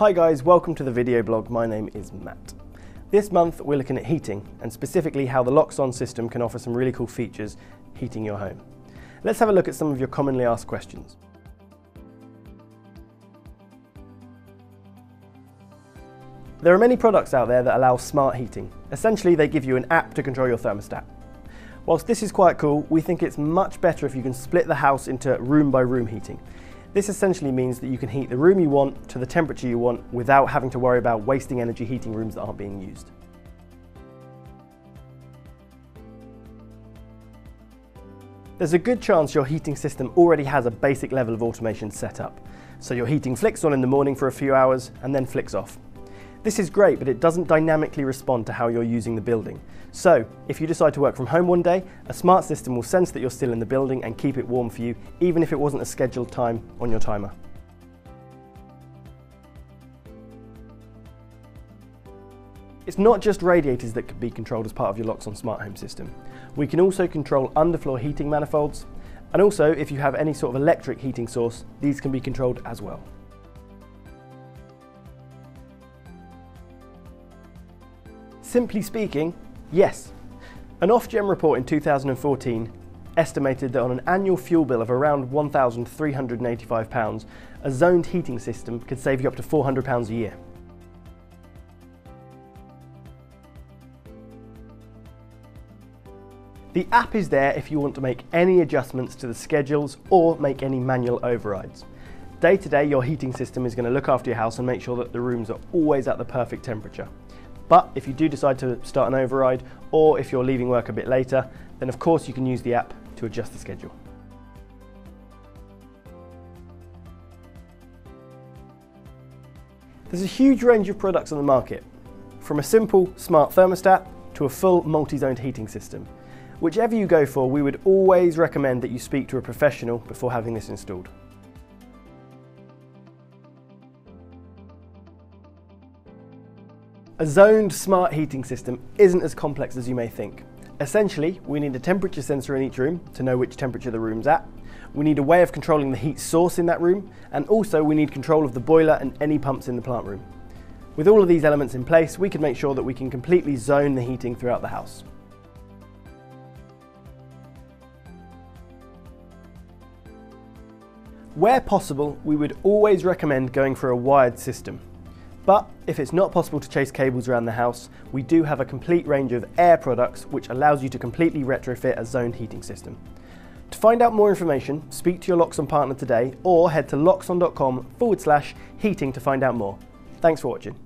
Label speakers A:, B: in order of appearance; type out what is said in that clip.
A: Hi guys, welcome to the video blog. My name is Matt. This month we're looking at heating and specifically how the Loxone system can offer some really cool features heating your home. Let's have a look at some of your commonly asked questions. There are many products out there that allow smart heating. Essentially they give you an app to control your thermostat. Whilst this is quite cool, we think it's much better if you can split the house into room by room heating. This essentially means that you can heat the room you want to the temperature you want without having to worry about wasting energy heating rooms that aren't being used. There's a good chance your heating system already has a basic level of automation set up. So your heating flicks on in the morning for a few hours and then flicks off. This is great, but it doesn't dynamically respond to how you're using the building. So, if you decide to work from home one day, a smart system will sense that you're still in the building and keep it warm for you, even if it wasn't a scheduled time on your timer. It's not just radiators that can be controlled as part of your Loxone smart home system. We can also control underfloor heating manifolds, and also if you have any sort of electric heating source, these can be controlled as well. Simply speaking, yes. An Ofgem report in 2014 estimated that on an annual fuel bill of around £1,385, a zoned heating system could save you up to £400 a year. The app is there if you want to make any adjustments to the schedules or make any manual overrides. Day to day, your heating system is going to look after your house and make sure that the rooms are always at the perfect temperature. But if you do decide to start an override, or if you're leaving work a bit later, then of course you can use the app to adjust the schedule. There's a huge range of products on the market, from a simple smart thermostat to a full multi-zoned heating system. Whichever you go for, we would always recommend that you speak to a professional before having this installed. A zoned smart heating system isn't as complex as you may think. Essentially, we need a temperature sensor in each room to know which temperature the room's at. We need a way of controlling the heat source in that room, and also we need control of the boiler and any pumps in the plant room. With all of these elements in place, we can make sure that we can completely zone the heating throughout the house. Where possible, we would always recommend going for a wired system. But if it's not possible to chase cables around the house, we do have a complete range of air products which allows you to completely retrofit a zoned heating system. To find out more information, speak to your Loxone partner today or head to loxone.com forward slash heating to find out more. Thanks for watching.